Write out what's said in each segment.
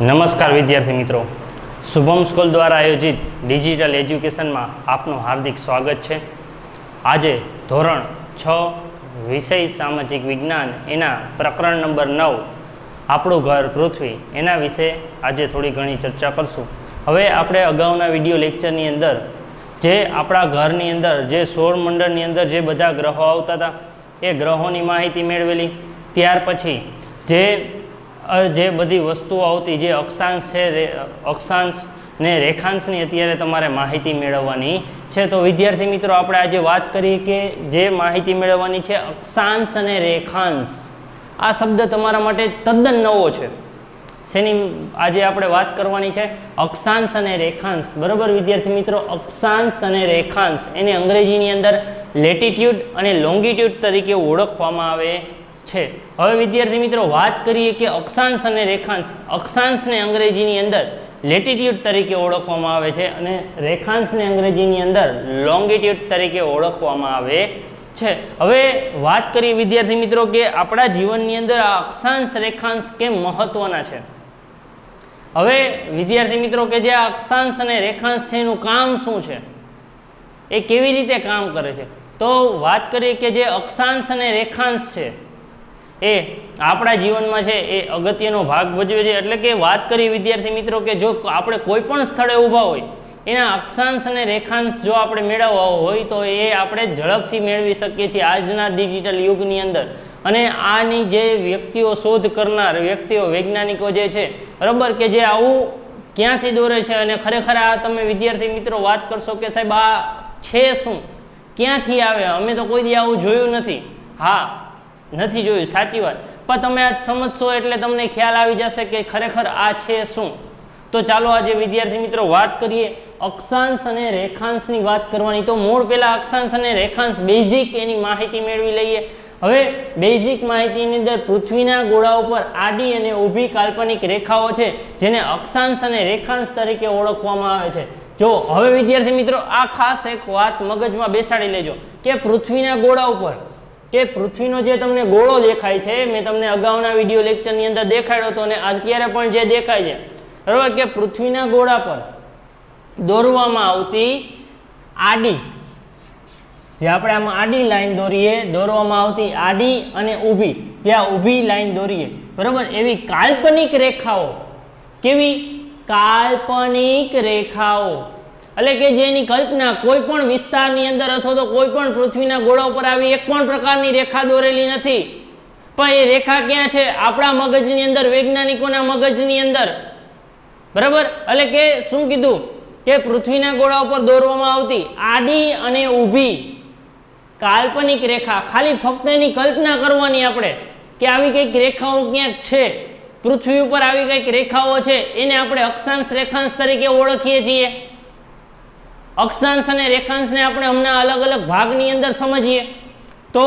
નમસ્કાર વિદ્યાર્થી મિત્રો. શુભમ સ્કૂલ દ્વારા આયોજિત ડિજિટલ એજ્યુકેશનમાં આપનું હાર્દિક સ્વાગત છે. આજે ધોરણ છ, વિષય સામાજિક વિજ્ઞાન, એના પ્રકરણ નંબર નવ, આપણું ઘર પૃથ્વી, એના વિશે આજે થોડી ઘણી ચર્ચા કરશું. હવે આપણે અગાઉના વીડિયો લેક્ચરની અંદર, જે આપણા ઘરની અંદર, જે સૌર મંડળની અંદર જે બધા ગ્રહો આવતા હતા, એ ગ્રહોની માહિતી મેળવેલી. ત્યાર પછી જે જે બધી વસ્તુઓ આવતી, જે અક્ષાંશ છે અક્ષાંશ ને રેખાંશની અત્યારે તમારે માહિતી મેળવવાની છે. તો વિદ્યાર્થી મિત્રો, આપણે આજે વાત કરીએ કે જે માહિતી મેળવવાની છે, અક્ષાંશ અને રેખાંશ. આ શબ્દ તમારા માટે તદ્દન નવો છે. શેની, આજે આપણે વાત કરવાની છે અક્ષાંશ અને રેખાંશ. બરાબર વિદ્યાર્થી મિત્રો, અક્ષાંશ અને રેખાંશ એને અંગ્રેજીની અંદર લેટિટ્યૂડ અને લોંગિટ્યૂડ તરીકે ઓળખવામાં આવે છે. હવે વિદ્યાર્થી મિત્રો, વાત કરીએ કે અક્ષાંશ અને રેખાંશ. અક્ષાંશને અંગ્રેજીની અંદર લેટિટ્યૂડ તરીકે ઓળખવામાં આવે છે અને રેખાંશને અંગ્રેજીની અંદર લોંગિટ્યૂડ તરીકે ઓળખવામાં આવે છે. હવે વાત કરીએ વિદ્યાર્થી મિત્રો કે આપણા જીવનની અંદર આ અક્ષાંશ, રેખાંશ કેમ મહત્વના છે? હવે વિદ્યાર્થી મિત્રો કે જે આ અક્ષાંશ અને રેખાંશ છે એનું કામ શું છે? એ કેવી રીતે કામ કરે છે? તો વાત કરીએ કે જે અક્ષાંશ અને રેખાંશ છે એ આપણા જીવનમાં છે, એ અગત્યનો ભાગ ભજવે છે. એટલે કે વાત કરીએ વિદ્યાર્થી મિત્રો કે જો આપણે કોઈ પણ સ્થળે ઊભા હોય, એના અક્ષાંશ અને રેખાંશ જો આપણે મેળવવા હોય તો એ આપણે ઝડપથી મેળવી શકીએ છીએ આજના ડિજિટલ યુગની અંદર. અને આની જે વ્યક્તિઓ શોધ કરનાર, વ્યક્તિઓ, વૈજ્ઞાનિકો જે છે, બરાબર કે જે આવું ક્યાંથી દોરે છે અને ખરેખર આ તમે વિદ્યાર્થી મિત્રો વાત કરશો કે સાહેબ આ છે શું? ક્યાંથી આવે? અમે તો કોઈ દી આવું જોયું નથી. હા નથી જોયું, સાચી વાત. પણ તમે આજ સમજશો એટલે તમને ખ્યાલ આવી જશે કે ખરેખર આ છે શું? તો ચાલો આજે વિદ્યાર્થી મિત્રો વાત કરીએ અક્ષાંશ અને રેખાંશની વાત કરવાની. તો મૂળ પહેલા અક્ષાંશ અને રેખાંશ બેઝિક એની માહિતી મેળવી લઈએ. હવે બેઝિક માહિતીની અંદર પૃથ્વીના ગોળા ઉપર આડી અને ઊભી કાલ્પનિક રેખાઓ છે, જેને અક્ષાંશ અને રેખાંશ તરીકે ઓળખવામાં આવે છે. જો, હવે વિદ્યાર્થી મિત્રો આ ખાસ એક વાત મગજમાં બેસાડી લેજો કે પૃથ્વીના ગોળા ઉપર કે પૃથ્વીનો જે તમને ગોળો દેખાય છે, મેં તમને અગાઉના વીડિયો લેક્ચરની અંદર દેખાડ્યો હતો અને અત્યારે પણ જે દેખાય છે. બરાબર? કે પૃથ્વીના ગોળા પર દોરવામાં આવતી આડી, જે આપણે આમાં આડી લાઈન દોરીએ, દોરવામાં આવતી આડી અને ઊભી, ત્યાં ઊભી લાઈન દોરીએ. બરાબર? એવી કાલ્પનિક રેખાઓ. કેવી? કાલ્પનિક રેખાઓ. એટલે કે જેની કલ્પના કોઈ પણ વિસ્તારની અંદર અથવા તો કોઈ પણ પૃથ્વીના ગોળા ઉપર આવી એક પણ પ્રકારની રેખા દોરેલી નથી. પણ એ રેખા ક્યાં છે? આપણા મગજની અંદર, વૈજ્ઞાનિકોના મગજની અંદર. બરાબર? એટલે કે શું કીધું? કે પૃથ્વીના ગોળા ઉપર દોરવામાં આવતી આડી અને ઊભી કાલ્પનિક રેખા, ખાલી ફક્ત એની કલ્પના કરવાની આપણે, કે આવી કંઈક રેખાઓ ક્યાંક છે. પૃથ્વી ઉપર આવી કંઈક રેખાઓ છે, એને આપણે અક્ષાંશ રેખાંશ તરીકે ઓળખીએ છીએ. અક્ષાંશ અને રેખાંશને આપણે હમણાં અલગ અલગ ભાગની અંદર સમજીએ. તો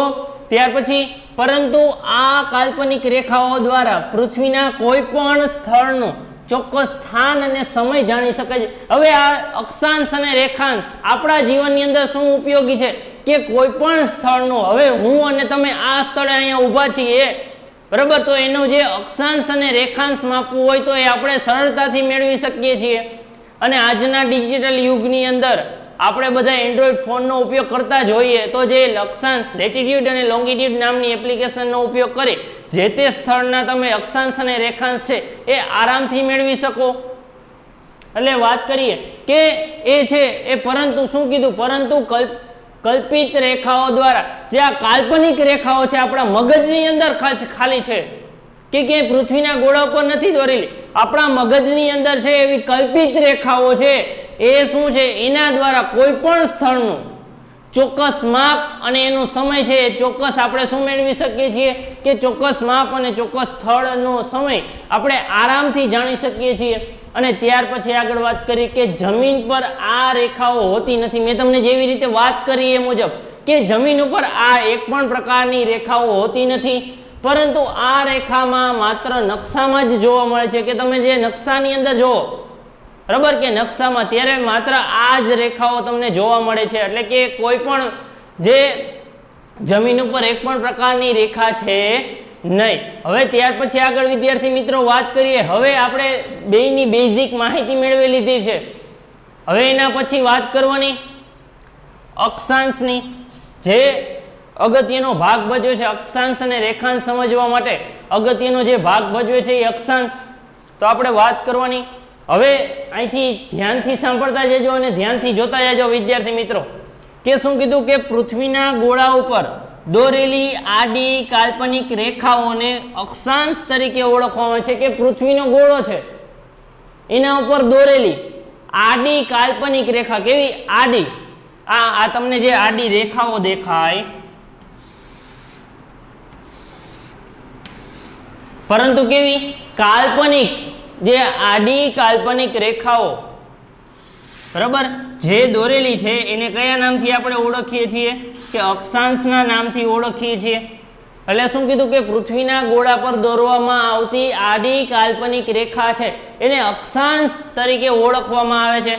ત્યાર પછી, પરંતુ આ કાલ્પનિક રેખાઓ દ્વારા પૃથ્વીના કોઈ પણ સ્થળનું ચોક્કસ સ્થાન અને સમય જાણી શકાય છે. હવે આ અક્ષાંશ અને રેખાંશ આપણા જીવનની અંદર શું ઉપયોગી છે કે કોઈ પણ સ્થળનું? હવે હું અને તમે આ સ્થળે અહીંયા ઊભા છીએ, બરાબર? તો એનું જે અક્ષાંશ અને રેખાંશ માપવું હોય તો એ આપણે સરળતાથી મેળવી શકીએ છીએ. અને આજના ડિજિટલ યુગની અંદર આપણે બધા એન્ડ્રોઈડ ફોનનો ઉપયોગ કરતા જોઈએ તો જે અક્ષાંશ લેટિટ્યુડ અને લોંગિટ્યુડ નામની એપ્લિકેશનનો ઉપયોગ કરી જે તે સ્થળના તમે અક્ષાંશ અને રેખાંશ છે એ આરામથી મેળવી શકો. એટલે વાત કરીએ કે એ છે એ પરંતુ શું કીધું? પરંતુ કલ્પ, કલ્પિત રેખાઓ દ્વારા જે આ કાલ્પનિક રેખાઓ છે આપણા મગજની અંદર ખાલી છે. કે ક્યાંય પૃથ્વીના ગોળા ઉપર નથી દોરેલી. આપણા મગજની અંદર છે એવી કલ્પિત રેખાઓ છે. એ શું છે? એના દ્વારા કોઈ પણ સ્થળનું ચોક્કસ માપ અને એનો સમય છે એ ચોક્કસ આપણે શું મેળવી શકીએ છીએ? કે ચોક્કસ માપ અને ચોક્કસ સ્થળનો સમય આપણે આરામથી જાણી શકીએ છીએ. અને ત્યાર પછી આગળ વાત કરીએ કે જમીન પર આ રેખાઓ હોતી નથી. મેં તમને જેવી રીતે વાત કરી એ મુજબ કે જમીન ઉપર આ એક પણ પ્રકારની રેખાઓ હોતી નથી. પરંતુ આ રેખામાં માત્ર નકશામાં જ જોવા મળે છે કે તમે જે નકશાની અંદર જુઓ, બરાબર કે નકશામાં ત્યારે માત્ર આ જ રેખાઓ તમને જોવા મળે છે. એટલે કે કોઈ પણ જે જમીન ઉપર એક પણ પ્રકારની રેખા છે નહીં. હવે ત્યાર પછી આગળ વિદ્યાર્થી મિત્રો વાત કરીએ. હવે આપણે બેયની બેઝિક માહિતી મેળવી લીધી છે. હવે એના પછી વાત કરવાની અક્ષાંશની. જે અગત્યનો ભાગ ભજવે છે અક્ષાંશ અને રેખાંશ સમજવા માટે. અગત્યનો જે ભાગ ભજવે છે એ અક્ષાંશ. તો આપણે વાત કરવાની. હવે અહીંથી ધ્યાનથી સાંભળતા જજો અને ધ્યાનથી જોતા જજો વિદ્યાર્થી મિત્રો. કે શું કીધું કે પૃથ્વીના ગોળા ઉપર દોરેલી આડી કાલ્પનિક રેખાઓને અક્ષાંશ તરીકે ઓળખવામાં છે કે પૃથ્વીનો ગોળો છે. એના ઉપર દોરેલી આડી કાલ્પનિક રેખા. કેવી? આડી. આ આ તમને જે આડી રેખાઓ દેખાય પરંતુ કેવી? કાલ્પનિક. જે આડી કાલ્પનિક રેખાઓ. બરાબર? જે દોરેલી છે, એને કયા નામથી આપણે ઓળખીએ છીએ? કે અક્ષાંશના નામથી ઓળખીએ છીએ. એટલે શું કીધું કે પૃથ્વીના ગોળા પર દોરવામાં આવતી આડી કાલ્પનિક રેખા છે, એને અક્ષાંશ તરીકે ઓળખવામાં આવે છે.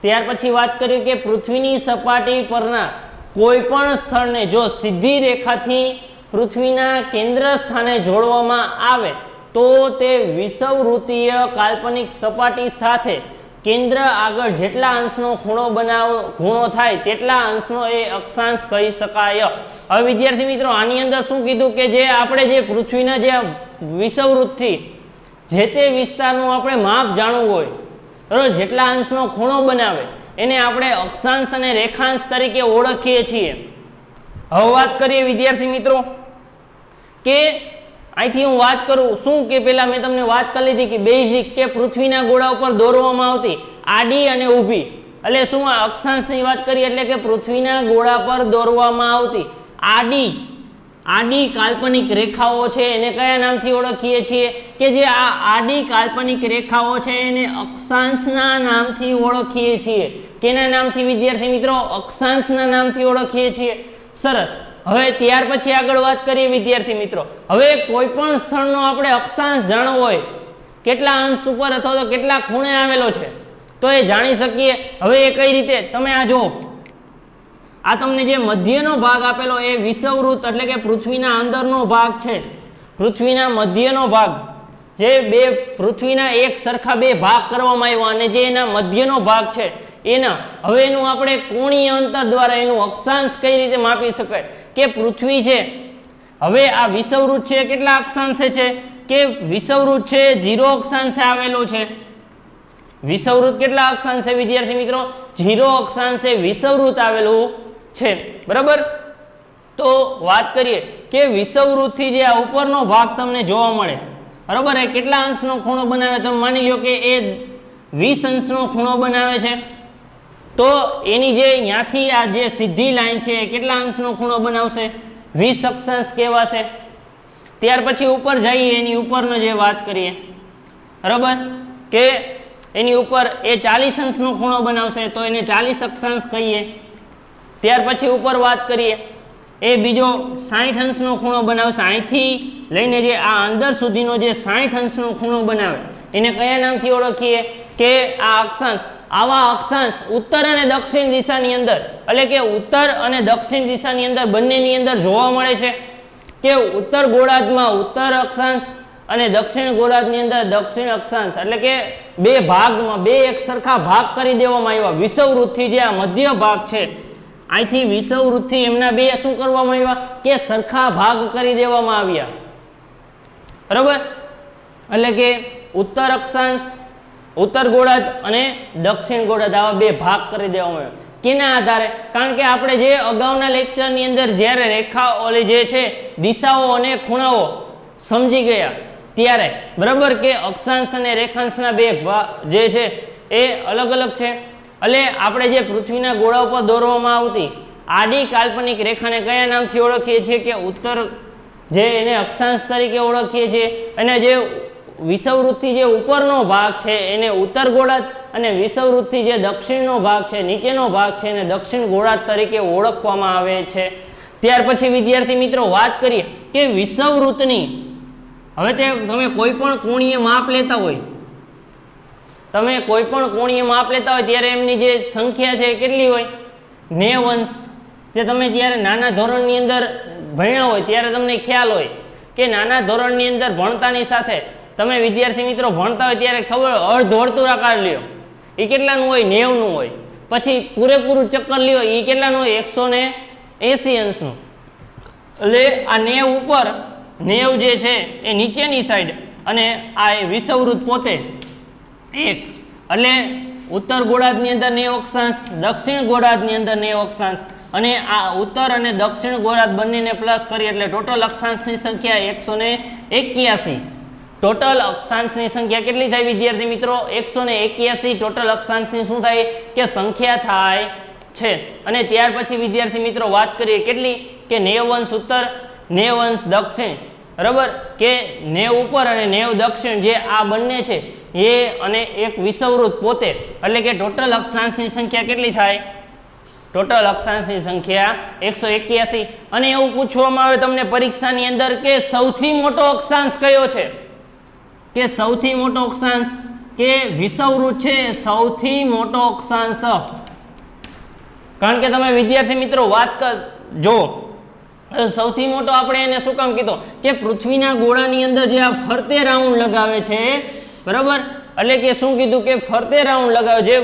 ત્યાર પછી વાત કરી કે પૃથ્વીની સપાટી પરના કોઈ પણ સ્થળને, જો સીધી રેખાથી પૃથ્વીના કેન્દ્ર સ્થાને જોડવામાં આવે તો તે વિષવવૃત્તીય કાલ્પનિક સપાટી સાથે કેન્દ્ર આગળ જેટલા અંશનો ખૂણો બનાવ, ખૂણો થાય તેટલા અંશનો એ અક્ષાંશ કહી શકાય. હવે વિદ્યાર્થી મિત્રો, આની અંદર શું કીધું કે જે આપણે જે પૃથ્વીના જે વિષવવૃત્તથી જે તે વિસ્તારનું આપણે માપ જાણવું હોય, બરાબર, જેટલા અંશનો ખૂણો બનાવે, એને આપણે અક્ષાંશ અને રેખાંશ તરીકે ઓળખીએ છીએ. હવે વાત કરીએ વિદ્યાર્થી મિત્રો કે અહીંથી હું વાત કરું, શું કે પેલા મેં તમને વાત કરી લીધી કે બેઝિક કે પૃથ્વીના ગોળા ઉપર દોરવામાં આવતી આડી અને ઊભી. એટલે શું આ અક્ષાંશની વાત કરીએ એટલે કે પૃથ્વીના ગોળા પર દોરવામાં આવતી આડી. આડી કાલ્પનિક રેખાઓ છે, એને કયા નામથી ઓળખીએ છીએ? કે જે આ આડી કાલ્પનિક રેખાઓ છે, એને અક્ષાંશના નામથી ઓળખીએ છીએ. કેના નામથી વિદ્યાર્થી મિત્રો? અક્ષાંશના નામથી ઓળખીએ છીએ. સરસ. હવે ત્યાર પછી આગળ વાત કરીએ વિદ્યાર્થી મિત્રો. હવે કોઈ પણ સ્થળનો આપણે અક્ષાંશ જાણવો હોય, કેટલા અંશ ઉપર અથવા તો કેટલા ખૂણે આવેલો છે, તો એ જાણી શકીએ. હવે એ કઈ રીતે? તમે આ જુઓ. આ તમને જે મધ્યનો ભાગ આપેલો એ વિષવવૃત્ત એટલે કે પૃથ્વીના અંદરનો ભાગ છે. પૃથ્વીના મધ્યનો ભાગ, જે બે પૃથ્વીના એક સરખા બે ભાગ કરવામાં આવ્યો અને જે એના મધ્યનો ભાગ છે એના, હવે એનું આપણે કોણીય અંતર દ્વારા એનું અક્ષાંશ કઈ રીતે માપી શકાય? કે પૃથ્વી છે? હવે આ વિષવવૃત્ત છે, કેટલા અક્ષાંશે છે? કે વિષવવૃત્ત છે, જીરો અક્ષાંશે આવેલો છે. વિષવવૃત્ત કેટલા અક્ષાંશે, વિદ્યાર્થી મિત્રો? ઝીરો અક્ષાંશે વિષવવૃત્ત આવેલું છે. બરાબર? તો વાત કરીએ કે વિષવવૃત્તથી જે આ ઉપરનો ભાગ તમને જોવા મળે, બરાબર? એ કેટલા અંશનો ખૂણો બનાવે? તમે માની લો કે એ વીસ અંશનો ખૂણો બનાવે છે. તો એની જે ત્યાંથી આ જે સીધી લાઈન છે કેટલા અંશનો ખૂણો બનાવશે? વીસ અક્ષાંશ કહેવાશે. ત્યાર પછી ઉપર જઈએ, એની ઉપરનો જે વાત કરીએ. બરાબર? કે એની ઉપર એ ચાલીસ અંશનો ખૂણો બનાવશે, તો એને ચાલીસ અક્ષાંશ કહીએ. ત્યાર પછી ઉપર વાત કરીએ. એ બીજો સાઠ અંશનો ખૂણો બનાવશે. અહીંથી લઈને જે આ અંદર સુધીનો જે સાઠ અંશનો ખૂણો બનાવે, એને કયા નામથી ઓળખીએ? કે આ અક્ષાંશ. આવા અક્ષાંશ ઉત્તર અને દક્ષિણ દિશાની અંદર, એટલે કે ઉત્તર અને દક્ષિણ દિશાની અંદર બંનેની અંદર જોવા મળે છે કે ઉત્તર ગોળાર્ધમાં ઉત્તર અક્ષાંશ અને દક્ષિણ ગોળાર્ધની અંદર દક્ષિણ અક્ષાંશ, એટલે કે બે ભાગમાં, બે એક સરખા ભાગ કરી દેવામાં આવ્યા. વિષવવૃત્તથી જે આ મધ્ય ભાગ છે, અહીંથી વિષવવૃત્તથી એમના બે શું કરવામાં આવ્યા? કે સરખા ભાગ કરી દેવામાં આવ્યા. બરાબર? એટલે કે ઉત્તર અક્ષાંશ ઉત્તર ગોળાર્ધ અને દક્ષિણ ગોળાર્ધ આવા બે ભાગ કરી દેવામાં આવ્યો. કેના આધારે? કારણ કે આપણે જે અગાઉના લેક્ચરની અંદર જ્યારે રેખા જે છે, દિશાઓ અને ખૂણાઓ સમજી ગયા, ત્યારે બરાબર કે અક્ષાંશ અને રેખાંશના બે જે છે, એ અલગ અલગ છે. એટલે આપણે જે પૃથ્વીના ગોળા ઉપર દોરવામાં આવતી આડી કાલ્પનિક રેખાને કયા નામથી ઓળખીએ છીએ કે ઉત્તર જે એને અક્ષાંશ તરીકે ઓળખીએ છીએ? અને જે વિષવવૃત્તિ જે ઉપરનો ભાગ છે, એને ઉત્તર ગોળાર્ધ અને વિષવવૃત્તિ જે દક્ષિણનો ભાગ છે, નીચેનો ભાગ છે, એને દક્ષિણ ગોળાર્ધ તરીકે ઓળખવામાં આવે છે. ત્યાર પછી, વિદ્યાર્થી મિત્રો, વાત કરીએ કે વિષવવૃત્તની હવે તે તમે કોઈ પણ કોણીય માપ લેતા હોય, તમે કોઈ પણ કોણીય માપ લેતા હોય, ત્યારે એમની જે સંખ્યા છે કેટલી હોય? નેવ અંશ જે તમે જ્યારે નાના ધોરણની અંદર ભણ્યા હોય, ત્યારે તમને ખ્યાલ હોય કે નાના ધોરણની અંદર ભણતાની સાથે તમે વિદ્યાર્થી મિત્રો ભણતા હોય ત્યારે ખબર અર્ધ આકાર લ્યો. એ કેટલાનું હોય? નેવનું હોય. પછી પૂરેપૂરું ચક્કર લ્યો એ કેટલાનું હોય? એકસો ને એંસી અંશનું. એટલે આ નેવ ઉપર, નેવ જે છે, એ નીચેની સાઈડ અને આ વિષવવૃત્ત પોતે. એક. એટલે ઉત્તર ગોળાર્ધની અંદર નેવ અક્ષાંશ, દક્ષિણ ગોળાર્ધની અંદર નેવ અક્ષાંશ. અને આ ઉત્તર અને દક્ષિણ ગોળાર્ધ બંનેને પ્લસ કરી એટલે ટોટલ અક્ષાંશની સંખ્યા એકસો ને એક્યાસી. ટોટલ અક્ષાંશની સંખ્યા કેટલી થાય વિદ્યાર્થી મિત્રો? એકસો ટોટલ અક્ષાંશની શું થાય? કે સંખ્યા થાય છે. અને ત્યાર પછી વિદ્યાર્થી મિત્રો વાત કરીએ કેટલી? કે નેવ અંશ ઉત્તર, નેવંશ દક્ષિણ. બરાબર? કે નેવ ઉપર અને નેવ દક્ષિણ જે આ બંને છે, એ અને એક વિષવવૃત્ત પોતે. એટલે કે ટોટલ અક્ષાંશની સંખ્યા કેટલી થાય? ટોટલ અક્ષાંશની સંખ્યા એકસો અને એવું પૂછવામાં આવે તમને પરીક્ષાની અંદર કે સૌથી મોટો અક્ષાંશ કયો છે? કે સૌથી મોટો અક્ષાંશ? કે વિષવૃત છે સૌથી મોટો અક્ષાંશ. કારણ કે તમે વિદ્યાર્થી મિત્રો વાત કર જો સૌથી મોટો આપણે એને શું કામ કીધો? કે પૃથ્વીના ગોળાની અંદર જે આ ફરતે રાઉન્ડ લગાવે છે, બરાબર? એટલે કે શું કીધું કે ફરતે રાઉન્ડ લગાવે, જે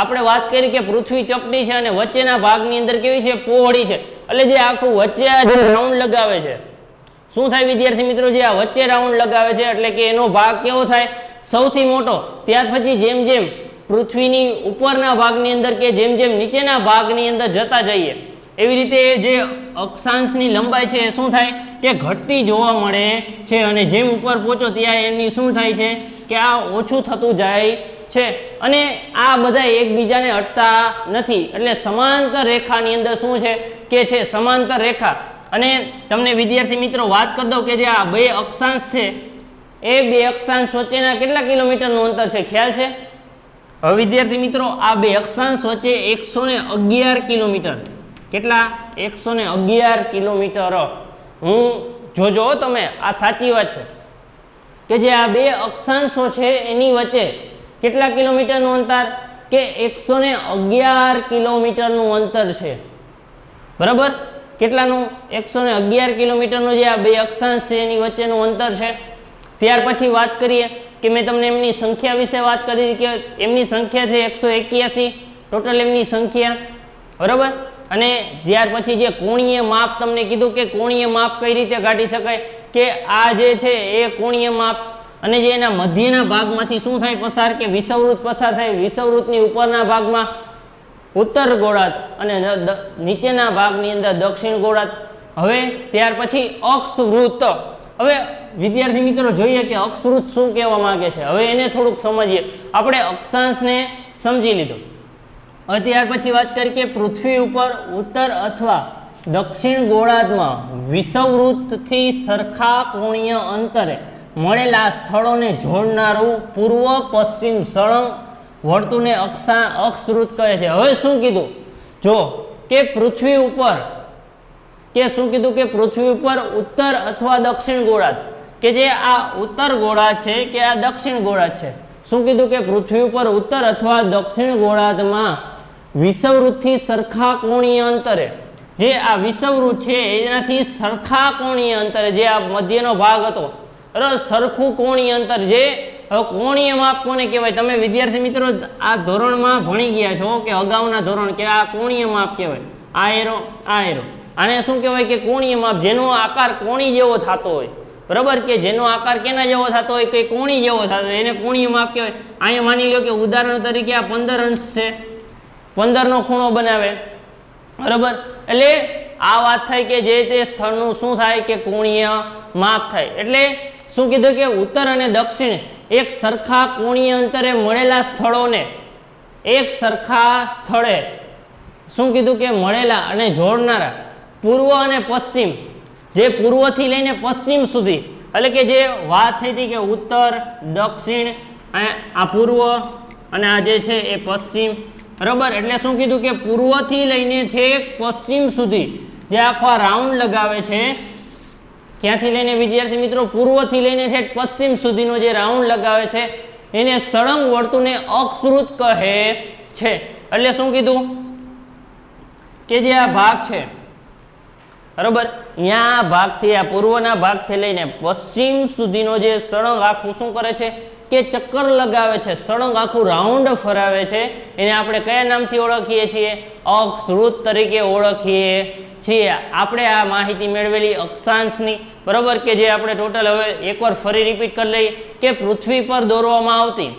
આપણે વાત કરી કે પૃથ્વી ચપટી છે અને વચ્ચેના ભાગની અંદર કેવી છે? પહોળી છે. એટલે જે આખું વચ્ચે આ જે રાઉન્ડ લગાવે છે શું થાય વિદ્યાર્થી મિત્રો? જે આ વચ્ચે રાઉન્ડ લગાવે છે, એટલે કે એનો ભાગ કેવો થાય? સૌથી મોટો. ત્યાર પછી જેમ જેમ પૃથ્વીની ઉપરના ભાગની અંદર કે જેમ જેમ નીચેના ભાગની અંદર જતા જઈએ, એવી રીતે જે અક્ષાંશની લંબાઈ છે એ શું થાય? કે ઘટતી જોવા મળે છે અને જેમ ઉપર પહોંચો ત્યાં એમની શું થાય છે? કે આ ઓછું થતું જાય છે. અને આ બધા એકબીજાને અટતા નથી. એટલે સમાંતર રેખાની અંદર શું છે? કે છે સમાંતર રેખા. અને તમને વિદ્યાર્થી મિત્રો વાત કરી દઉં કે જે આ બે અક્ષાંશ છે, એ બે અક્ષાંશ વચ્ચેના કેટલા કિલોમીટરનું અંતર છે? ખ્યાલ છે? હવે વિદ્યાર્થી મિત્રો, આ બે અક્ષાંશ વચ્ચે એકસો કિલોમીટર. કેટલા? એકસો કિલોમીટર. હું જોજો તમે, આ સાચી વાત છે. કે જે આ બે અક્ષાંશો છે, એની વચ્ચે કેટલા કિલોમીટરનું અંતર? કે એકસો કિલોમીટરનું અંતર છે. બરાબર? કેટલાનું? એકસો ને અગિયાર કિલોમીટરનું જે આ બે અક્ષાંશ છે, એની વચ્ચેનું અંતર છે? ત્યાર પછી વાત કરીએ કે મેં તમને એમની સંખ્યા વિશે વાત કરી કે એમની સંખ્યા છે એકસો એક્યાસી, ટોટલ એમની સંખ્યા, બરાબર? અને ત્યાર પછી જે કોણીય માપ તમને કીધું કે કોણીય માપ કઈ રીતે કાઢી શકાય? કે આ જે છે એ કોણીય માપ, અને જે એના મધ્યના ભાગમાંથી શું થાય પસાર? કે વિષવૃત પસાર થાય. વિષવૃતની ઉપરના ભાગમાં ઉત્તર ગોળાર્ધ અને નીચેના ભાગની અંદર દક્ષિણ ગોળાર્ધ. હવે ત્યાર પછી અક્ષવૃત્ત હવે વિદ્યાર્થી મિત્રો જોઈએ કે અક્ષવૃત્ત શું કહેવા માંગે છે? હવે એને થોડુંક સમજીએ. આપણે અક્ષાંશને સમજી લીધું. હવે ત્યાર પછી વાત કરી કે પૃથ્વી ઉપર ઉત્તર અથવા દક્ષિણ ગોળાર્ધમાં વિષવવૃત્તથી સરખા કોણીય અંતરે મળેલા સ્થળોને જોડનારું પૂર્વ પશ્ચિમ સળંગ વર્તુળને અક્ષા અક્ષવૃત કહે છે. હવે શું કીધું? જો કે પૃથ્વી ઉપર, કે શું કીધું કે પૃથ્વી ઉપર ઉત્તર અથવા દક્ષિણ ગોળાર્ધ? કે જે આ ઉત્તર ગોળાર્ધ છે કે આ દક્ષિણ ગોળાર્ધ છે? શું કીધું કે પૃથ્વી ઉપર ઉત્તર અથવા દક્ષિણ ગોળાર્ધમાં વિષવૃતથી સરખા કોણીય અંતરે? જે આ વિષવવૃત્ત છે, એનાથી સરખા કોણીય અંતરે, જે આ મધ્યનો ભાગ હતો. સરખું કોણીય અંતર જે હવે કોણીય માપ કોને કહેવાય? તમે વિદ્યાર્થી મિત્રો આ ધોરણમાં ભણી ગયા છો, કે અગાઉના ધોરણ કે આ કોણીય માપ કહેવાય? આ એરો આ એરો. આને શું કહેવાય કે કોણીય માપ જેનો આકાર કોણી જેવો થતો હોય. બરાબર? કે જેનો આકાર કેના જેવો થતો હોય? કે કોણી જેવો થતો હોય. એને કોણીય માપ કહેવાય. અહીંયા માની લો કે ઉદાહરણ તરીકે આ પંદર અંશ છે. પંદરનો ખૂણો બનાવે. બરાબર? એટલે આ વાત થાય કે જે તે સ્થળનું શું થાય? કે કોણીય માપ થાય. એટલે શું કીધું કે ઉત્તર અને દક્ષિણ એક સરખા કોણીય અંતરે મળેલા સ્થળોને, એક સરખા સ્થળે શું કીધું કે મળેલા અને જોડનારા, પૂર્વ અને પશ્ચિમ, જે પૂર્વથી લઈને પશ્ચિમ સુધી, એટલે કે જે વાત થઈ હતી કે ઉત્તર, દક્ષિણ, આ પૂર્વ અને આ જે છે એ પશ્ચિમ, બરાબર? એટલે શું કીધું કે પૂર્વથી લઈને છેક પશ્ચિમ સુધી જે આખો રાઉન્ડ લગાવે છે ક્યાંથી લઈને વિદ્યાર્થી મિત્રો? પૂર્વથી લઈને ઠેઠ પશ્ચિમ સુધીનો જે રાઉન્ડ લગાવે છે, એને સળંગ વર્તુળને અક્ષૃત કહે છે. એટલે શું કીધું? કે જે આ ભાગ છે, બરાબર? અહીંયા આ ભાગથી, આ પૂર્વના ભાગથી લઈને પશ્ચિમ સુધીનો જે સળંગ આખું શું કરે છે? કે ચક્કર લગાવે છે, સળંગ આખું રાઉન્ડ ફરાવે છે. એને આપણે કયા નામથી ઓળખીએ છીએ? અક્ષવૃત્ત તરીકે ઓળખીએ છીએ. આપણે આ માહિતી મેળવેલી અક્ષાંશની. બરાબર કે જે આપણે ટોટલ હવે એકવાર ફરી રિપીટ કરી લઈએ કે પૃથ્વી પર દોરવામાં આવતી.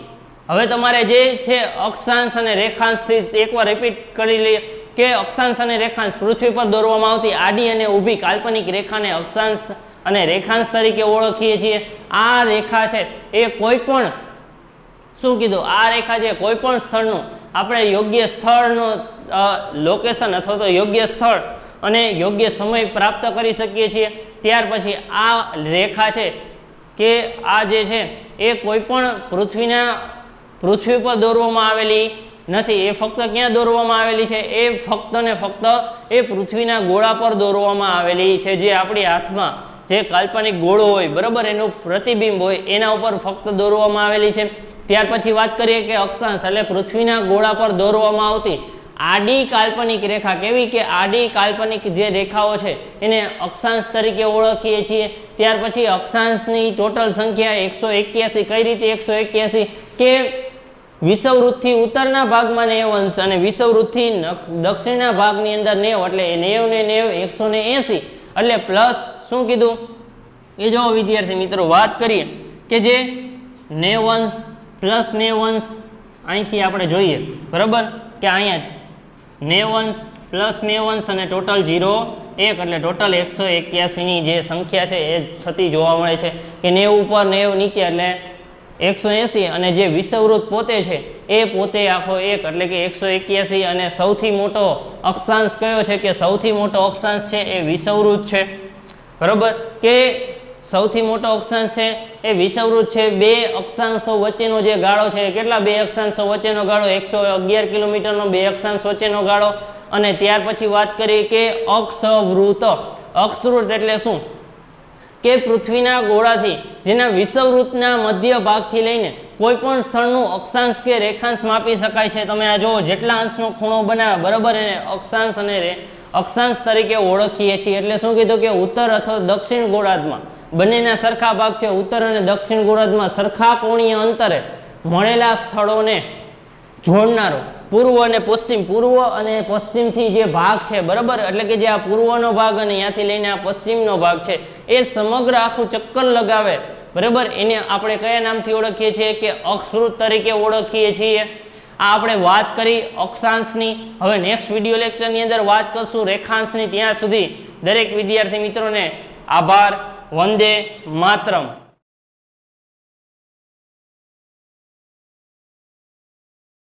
હવે તમારે જે છે અક્ષાંશ અને રેખાંશથી એકવાર રિપીટ કરી લઈએ કે અક્ષાંશ અને રેખાંશ પૃથ્વી પર દોરવામાં આવતી. આડી અને ઊભી કાલ્પનિક રેખાને અક્ષાંશ અને રેખાંશ તરીકે ઓળખીએ છીએ. આ રેખા છે, એ કોઈ પણ, શું કીધું? આ રેખા છે, કોઈ પણ સ્થળનું. આપણે યોગ્ય સ્થળનું લોકેશન અથવા તો યોગ્ય સ્થળ અને યોગ્ય સમય પ્રાપ્ત કરી શકીએ છીએ. ત્યાર પછી આ રેખા છે કે આ જે છે, એ કોઈ પણ પૃથ્વીના, પૃથ્વી પર દોરવામાં આવેલી નથી. એ ફક્ત ક્યાં દોરવામાં આવેલી છે? એ ફક્ત ને ફક્ત એ પૃથ્વીના ગોળા પર દોરવામાં આવેલી છે, જે આપણી હાથમાં જે કાલ્પનિક ગોળો હોય, બરાબર, એનું પ્રતિબિંબ હોય, એના ઉપર ફક્ત દોરવામાં આવેલી છે. ત્યાર પછી વાત કરીએ કે અક્ષાંશ એટલે પૃથ્વીના ગોળા પર દોરવામાં આવતી આડી કાલ્પનિક રેખા કેવી કે આડી કાલ્પનિક જે રેખાઓ છે, એને અક્ષાંશ તરીકે ઓળખીએ છીએ. ત્યાર પછી અક્ષાંશની ટોટલ સંખ્યા એકસો કઈ રીતે એકસો કે વિષવવૃત્તથી ઉત્તરના ભાગમાં નેવ અંશ અને વિષવવૃત્તથી દક્ષિણના ભાગની અંદર નેવ, એટલે નેવ ને નેવ, એકસો ને એટલે પ્લસ શું કીધું? એ જો વિદ્યાર્થી મિત્રો, વાત કરીએ કે જે ને વંશ પ્લસ ને વંશ અહીંથી આપણે જોઈએ, બરાબર? કે અહીંયા જ. ને વંશ પ્લસ ને વંશ અને ટોટલ જીરો એક, એટલે ટોટલ એકસો એક્યાસીની જે સંખ્યા છે એ થતી જોવા મળે છે કે નેવ ઉપર નેવ નીચે, એટલે એકસો એંસી અને જે વિષવવૃત્ત પોતે છે, એ પોતે આખો એક, એટલે કે એકસો એક્યાસી અને સૌથી મોટો અક્ષાંશ કયો છે કે સૌથી મોટો અક્ષાંશ છે, એ વિષવવૃત્ત છે. બરાબર? કે સૌથી મોટો અક્ષાંશ છે, એ વિષવવૃત્ત છે. બે અક્ષાંશો વચ્ચેનો જે ગાળો છે કેટલા બે અક્ષાંશો વચ્ચેનો ગાળો? એકસો અગિયાર કિલોમીટરનો બે અક્ષાંશ વચ્ચેનો ગાળો. અને ત્યાર પછી વાત કરીએ કે અક્ષવૃત. અક્ષવૃત એટલે શું? કે પૃથ્વીના ગોળાથી, જેના વિષવવૃત્તના મધ્ય ભાગથી લઈને કોઈ પણ સ્થળનું અક્ષાંશ કે રેખાંશ માપી શકાય છે. તમે આ જુઓ, જેટલા અંશનો ખૂણો બનાવે બરાબર એને અક્ષાંશ અને અક્ષાંશ તરીકે ઓળખીએ છીએ. એટલે શું કીધું કે ઉત્તર અથવા દક્ષિણ ગોળાર્ધમાં, બંનેના સરખા ભાગ છે, ઉત્તર અને દક્ષિણ ગોળાર્ધમાં સરખા કોણીય અંતરે મળેલા સ્થળોને જોડનારો પૂર્વ અને પશ્ચિમ, પૂર્વ અને પશ્ચિમથી જે ભાગ છે, બરાબર? એટલે કે જે આ પૂર્વનો ભાગ અને ત્યાંથી લઈને આ પશ્ચિમનો ભાગ છે, એ સમગ્ર આખું ચક્કર લગાવે. બરાબર? એને આપણે કયા નામથી ઓળખીએ છીએ? કે અક્ષવૃત તરીકે ઓળખીએ છીએ. આ આપણે વાત કરી અક્ષાંશની. હવે નેક્સ્ટ વીડિયો લેક્ચરની અંદર વાત કરશું રેખાંશની. ત્યાં સુધી દરેક વિદ્યાર્થી મિત્રોને આભાર. વંદે માતરમ.